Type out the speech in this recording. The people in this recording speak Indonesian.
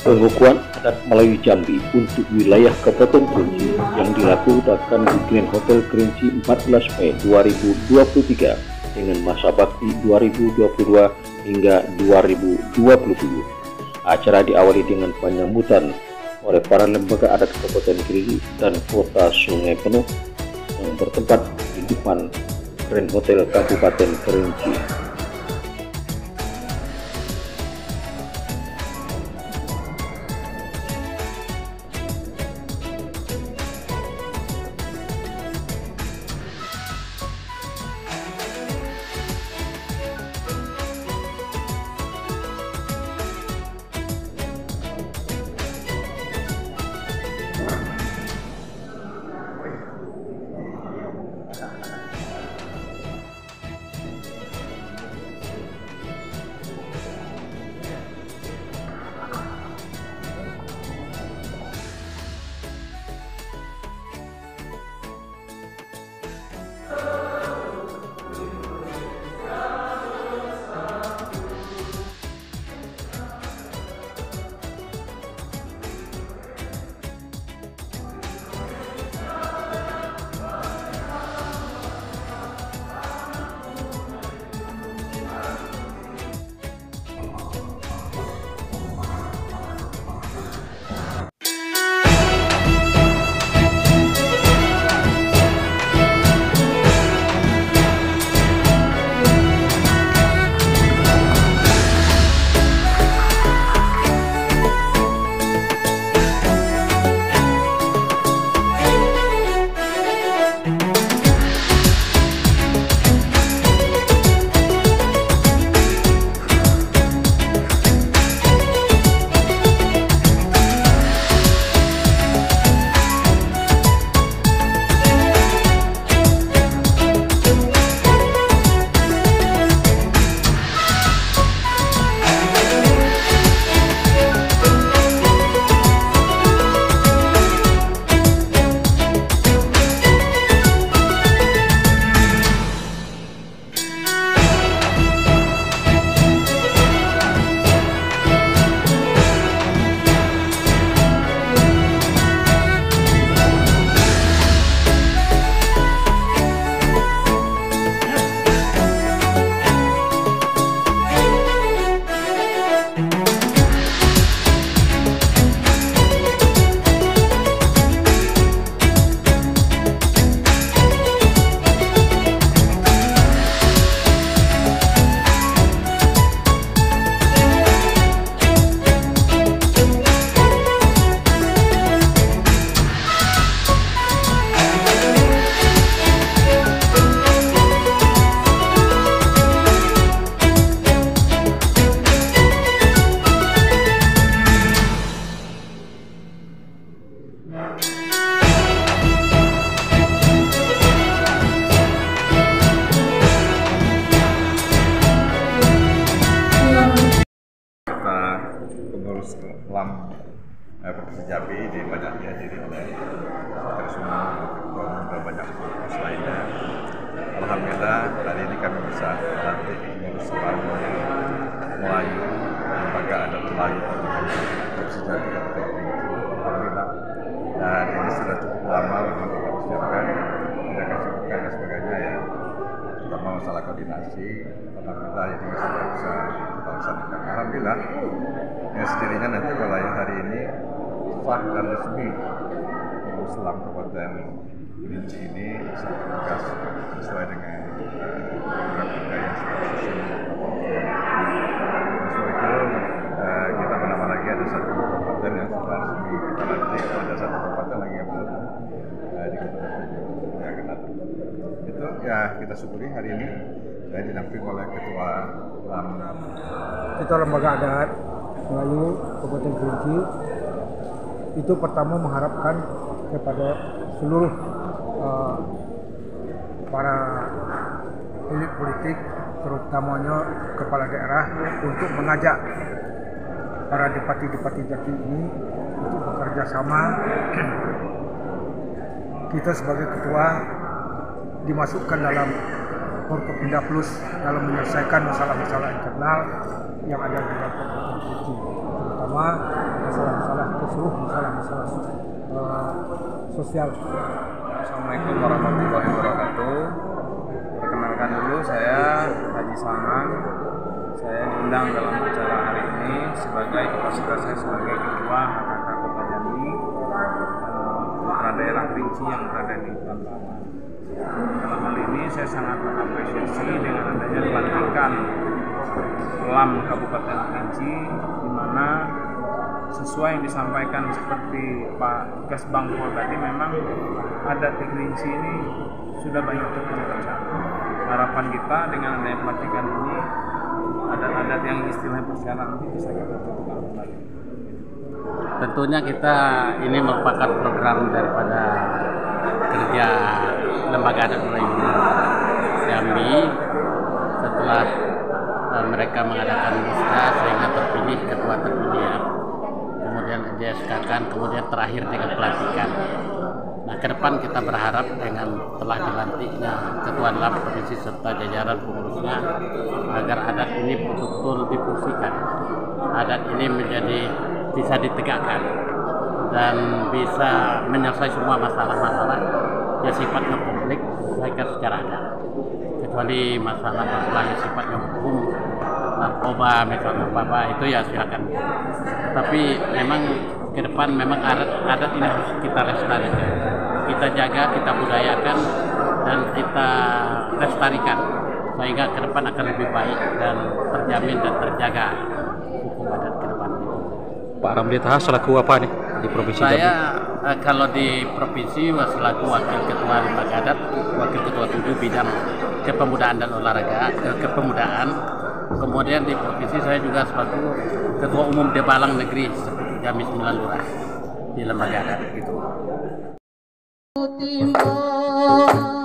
pengukuhan adat Melayu Jambi untuk wilayah Kabupaten Kerinci yang dilakukan di Grand Hotel Kerinci 14 Mei 2023 dengan masa bakti 2022 hingga 2027. Acara diawali dengan penyambutan oleh para lembaga adat Kabupaten Kerinci dan Kota Sungai Penuh yang bertempat di depan Grand Hotel Kabupaten Kerinci. Kelam eh, Provinsi Jambi di banyak dihadiri oleh Ketua Umum dan banyak pengurus lainnya. Alhamdulillah hari ini kami bisa melantik pengurus kelam Melayu, lembaga adat Melayu Provinsi Jambi Kabupaten Kerinci. Alhamdulillah. Dan ini sudah cukup lama memang kita persiapkan, ada kesibukan dan sebagainya ya terutama masalah koordinasi alhamdulillah ini sudah bisa kita alhamdulillah ya sendirinya nanti yang hari ini sah dan resmi Islam Kabupaten Kerinci ini bisa bertugas sesuai dengan eh, program kita yang sudah disusun sesuai itu eh, kita menambah lagi ada satu kabupaten yang sudah resmi kita lantik ada satu kabupaten lagi yang belum eh, di kabupaten yang akan datang itu ya kita syukuri hari ini. Saya didamping oleh ketua LAM kita lembaga adat Melayu Kabupaten Kerinci. Itu pertama mengharapkan kepada seluruh uh, para elit politik terutamanya kepala daerah untuk mengajak para dipati-dipati jati ini untuk bekerja sama. Kita sebagai ketua dimasukkan dalam Forkopimda Plus dalam menyelesaikan masalah-masalah internal yang ada di dalam Kabupaten Kerinci, terutama masalah-masalah ke seluruh masalah-masalah uh, sosial. Assalamualaikum warahmatullahi wabarakatuh. Perkenalkan dulu saya Haji Salman. Saya diundang dalam acara hari ini sebagai kapasitas saya sebagai ketua HKK Kota Jambi putra daerah Kerinci yang berada di Prambanan. Dalam hal ini saya sangat mengapresiasi dengan adanya pelantikan Lam Kabupaten Kerinci di mana sesuai yang disampaikan seperti Pak Kesbang Pol tadi memang adat di Kerinci ini sudah banyak terpecah. Harapan kita dengan adanya pelantikan ini adat-adat yang istilahnya persiapan itu bisa kita lakukan kembali. Tentunya kita ini merupakan program daripada kerja lembaga adat Melayu Jambi setelah uh, mereka mengadakan lista sehingga terpilih ketua terpilih. Kemudian dia kan kemudian terakhir dengan pelantikan. Nah, ke depan kita berharap dengan telah dilantiknya ketua dalam provinsi serta jajaran pengurusnya agar adat ini betul-betul difungsikan. Adat ini menjadi bisa ditegakkan dan bisa menyelesaikan semua masalah-masalah yang sifatnya publik diselesaikan secara adat. Kecuali masalah-masalah yang sifatnya hukum, narkoba misalnya apa-apa itu ya silakan. Tapi memang ke depan memang adat adat ini harus kita lestarikan kita jaga kita budayakan dan kita lestarikan sehingga ke depan akan lebih baik dan terjamin dan terjaga hukum adat ke depan Pak Ramli Taha selaku apa nih di provinsi saya Jambi? eh, kalau di provinsi selaku wakil ketua lembaga adat wakil ketua tujuh bidang kepemudaan dan olahraga ke kepemudaan kemudian di provinsi saya juga selaku ketua umum Debalang Negeri seperti Jambi 9 Lurah di lembaga adat gitu Timur